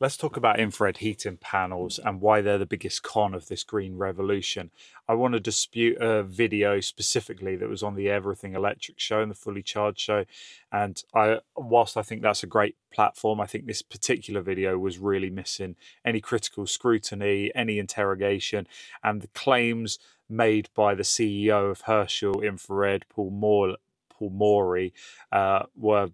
Let's talk about infrared heating panels and why they're the biggest con of this green revolution. I want to dispute a video specifically that was on the Everything Electric show and the Fully Charged show. And I, whilst I think that's a great platform, I think this particular video was really missing any critical scrutiny, any interrogation, and the claims made by the CEO of Herschel Infrared, Paul Moore, Paul Morey, uh, were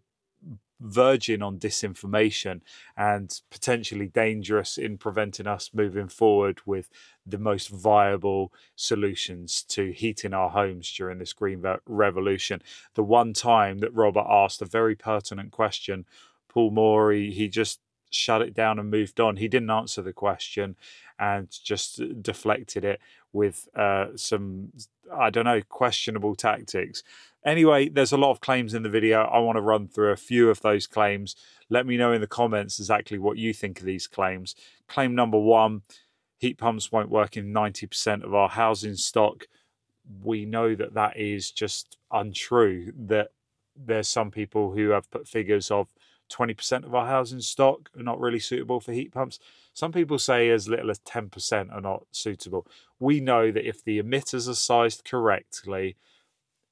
verging on disinformation and potentially dangerous in preventing us moving forward with the most viable solutions to heating our homes during this green revolution. The one time that Robert asked a very pertinent question, Paul Morey, he just shut it down and moved on. He didn't answer the question and just deflected it with uh, some, I don't know, questionable tactics. Anyway, there's a lot of claims in the video. I want to run through a few of those claims. Let me know in the comments exactly what you think of these claims. Claim number one heat pumps won't work in 90% of our housing stock. We know that that is just untrue, that there's some people who have put figures of 20% of our housing stock are not really suitable for heat pumps. Some people say as little as 10% are not suitable. We know that if the emitters are sized correctly,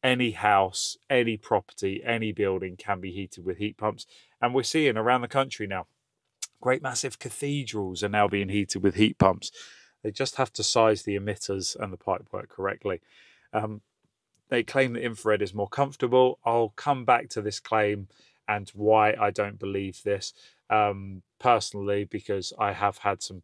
any house, any property, any building can be heated with heat pumps. And we're seeing around the country now, great massive cathedrals are now being heated with heat pumps. They just have to size the emitters and the pipework correctly. Um, they claim that infrared is more comfortable. I'll come back to this claim and why I don't believe this um, personally, because I have had some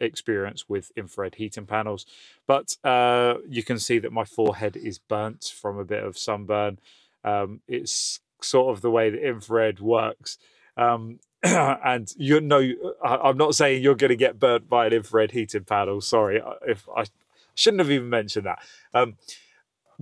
experience with infrared heating panels. But uh, you can see that my forehead is burnt from a bit of sunburn. Um, it's sort of the way that infrared works. Um, and you know, I'm not saying you're going to get burnt by an infrared heating panel. Sorry, if I shouldn't have even mentioned that. Um,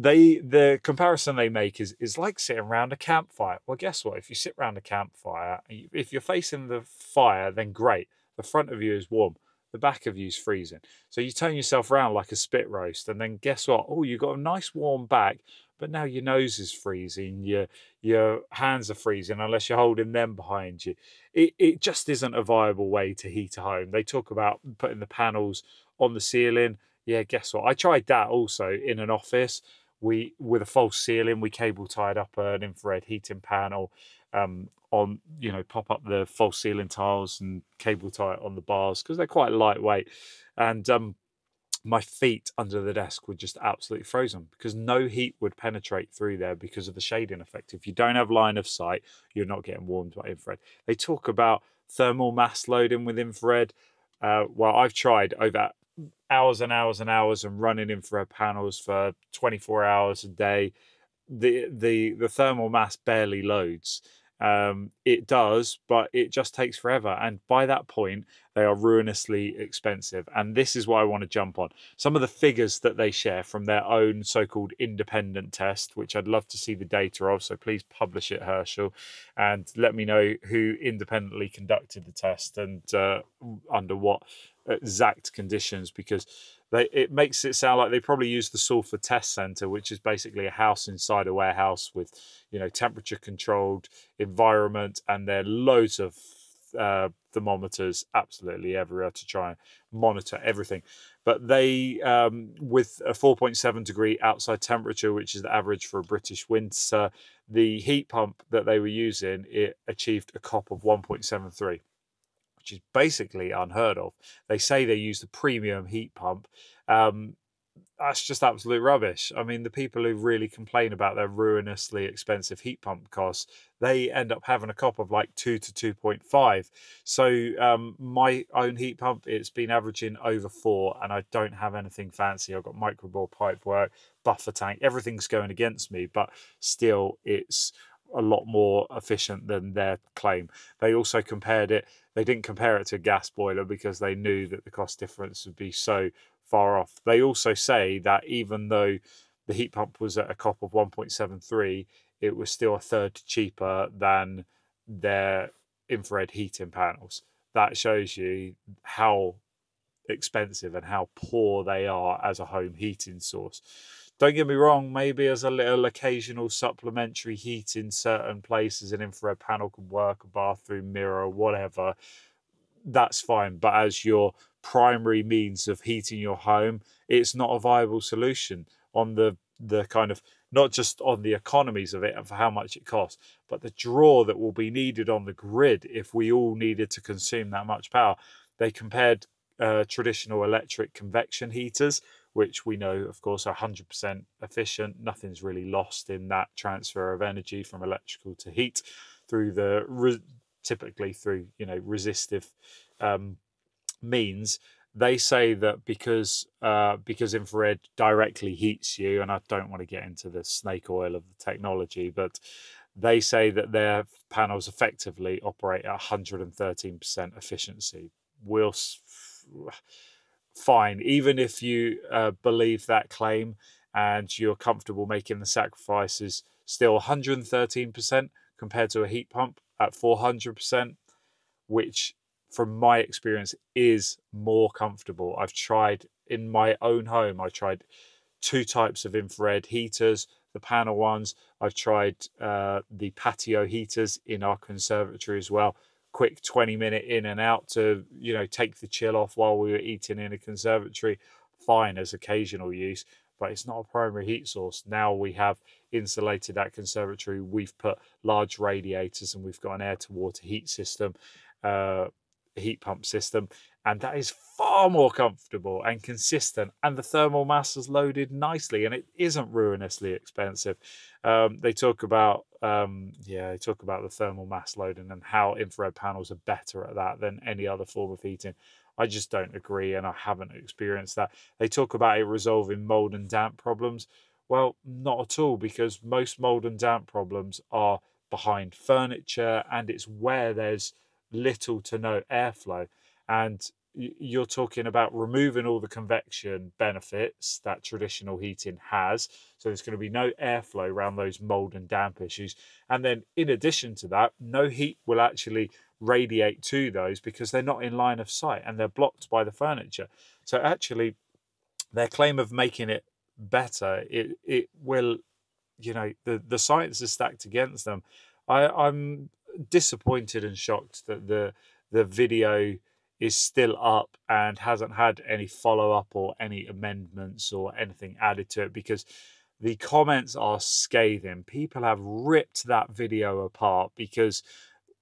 they the comparison they make is is like sitting around a campfire. Well, guess what? If you sit around a campfire, if you're facing the fire, then great. The front of you is warm the back of you is freezing. So you turn yourself around like a spit roast, and then guess what? Oh, you've got a nice warm back, but now your nose is freezing, your your hands are freezing unless you're holding them behind you. It it just isn't a viable way to heat a home. They talk about putting the panels on the ceiling. Yeah, guess what? I tried that also in an office. We with a false ceiling, we cable tied up an infrared heating panel um, on you know pop up the false ceiling tiles and cable tie it on the bars because they're quite lightweight. And um, my feet under the desk were just absolutely frozen because no heat would penetrate through there because of the shading effect. If you don't have line of sight you're not getting warmed by infrared. They talk about thermal mass loading with infrared. Uh, well i've tried over hours and hours and hours and running infrared panels for 24 hours a day. The the the thermal mass barely loads um, it does, but it just takes forever. And by that point, they are ruinously expensive. And this is what I want to jump on. Some of the figures that they share from their own so called independent test, which I'd love to see the data of. So please publish it, Herschel, and let me know who independently conducted the test and uh, under what exact conditions, because they, it makes it sound like they probably use the Salford Test Centre, which is basically a house inside a warehouse with, you know, temperature controlled environment, and there are loads of uh, thermometers absolutely everywhere to try and monitor everything. But they, um, with a 4.7 degree outside temperature, which is the average for a British winter, the heat pump that they were using it achieved a COP of 1.73 which is basically unheard of. They say they use the premium heat pump. Um, that's just absolute rubbish. I mean, the people who really complain about their ruinously expensive heat pump costs, they end up having a cop of like two to two point five. So um, my own heat pump, it's been averaging over four, and I don't have anything fancy. I've got microbore pipe work, buffer tank, everything's going against me, but still, it's a lot more efficient than their claim. They also compared it, they didn't compare it to a gas boiler because they knew that the cost difference would be so far off. They also say that even though the heat pump was at a COP of 1.73, it was still a third cheaper than their infrared heating panels. That shows you how expensive and how poor they are as a home heating source. Don't get me wrong, maybe as a little occasional supplementary heat in certain places, an infrared panel can work, a bathroom mirror, whatever. that's fine. But as your primary means of heating your home, it's not a viable solution on the the kind of not just on the economies of it and for how much it costs, but the draw that will be needed on the grid if we all needed to consume that much power. They compared uh, traditional electric convection heaters, which we know, of course, are 100% efficient. Nothing's really lost in that transfer of energy from electrical to heat through the re- typically through you know resistive um, means they say that because uh, because infrared directly heats you, and I don't want to get into the snake oil of the technology, but they say that their panels effectively operate at 113% efficiency. We'll fine, even if you uh, believe that claim and you're comfortable making the sacrifices, still 113% compared to a heat pump at 400%, which from my experience is more comfortable. I've tried in my own home, I tried two types of infrared heaters, the panel ones. I've tried uh, the patio heaters in our conservatory as well. Quick 20 minute in and out to, you know, take the chill off while we were eating in a conservatory. Fine as occasional use, but it's not a primary heat source. Now we have insulated that conservatory. We've put large radiators and we've got an air to water heat system. Uh, heat pump system, and that is far more comfortable and consistent. And the thermal mass is loaded nicely, and it isn't ruinously expensive. Um, they talk about um, yeah, they talk about the thermal mass loading and how infrared panels are better at that than any other form of heating. I just don't agree, and I haven't experienced that. They talk about it resolving mold and damp problems. Well, not at all, because most mold and damp problems are behind furniture, and it's where there's little to no airflow. And you're talking about removing all the convection benefits that traditional heating has. So there's going to be no airflow around those mold and damp issues. And then, in addition to that, no heat will actually radiate to those because they're not in line of sight and they're blocked by the furniture. So, actually, their claim of making it better, it, it will, you know, the, the science is stacked against them. I, I'm disappointed and shocked that the the video is still up and hasn't had any follow up or any amendments or anything added to it because the comments are scathing. People have ripped that video apart because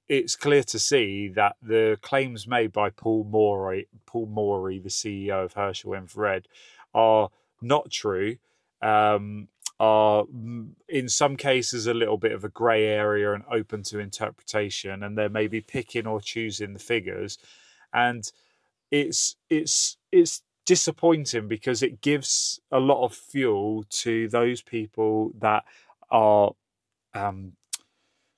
it's clear to see that the claims made by Paul Morey, Paul Morey, the CEO of Herschel Infrared, are not true. Um, are in some cases a little bit of a grey area and open to interpretation, and they're maybe picking or choosing the figures, and it's it's it's disappointing because it gives a lot of fuel to those people that are um,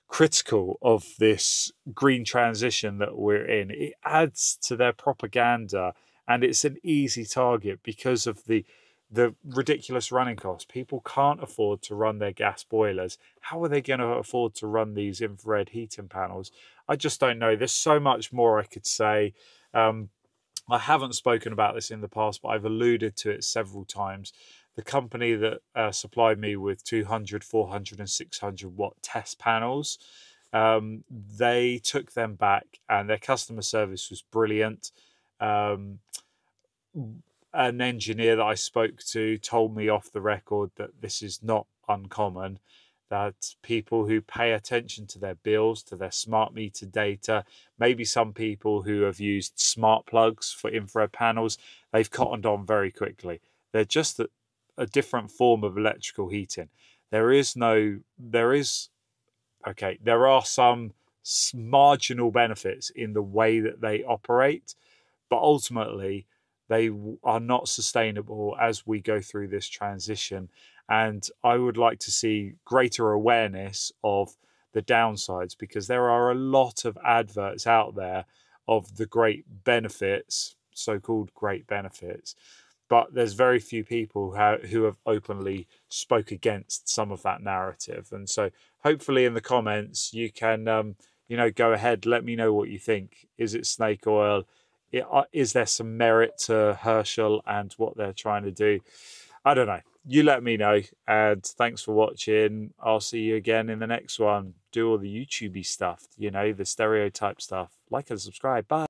critical of this green transition that we're in. It adds to their propaganda, and it's an easy target because of the the ridiculous running costs. People can't afford to run their gas boilers. How are they going to afford to run these infrared heating panels? I just don't know. There's so much more I could say. Um, I haven't spoken about this in the past, but I've alluded to it several times. The company that uh, supplied me with 200, 400, and 600 watt test panels, um, they took them back and their customer service was brilliant. Um, an engineer that I spoke to told me off the record that this is not uncommon. That people who pay attention to their bills, to their smart meter data, maybe some people who have used smart plugs for infrared panels, they've cottoned on very quickly. They're just a, a different form of electrical heating. There is no, there is, okay, there are some marginal benefits in the way that they operate, but ultimately, they are not sustainable as we go through this transition. And I would like to see greater awareness of the downsides because there are a lot of adverts out there of the great benefits, so called great benefits. But there's very few people who have openly spoke against some of that narrative, and so hopefully in the comments you can, um, you know, go ahead. Let me know what you think. Is it snake oil? Uh, is there some merit to Herschel and what they're trying to do? I don't know. You let me know. And thanks for watching. I'll see you again in the next one. Do all the YouTubey stuff, you know, the stereotype stuff. Like and subscribe. Bye.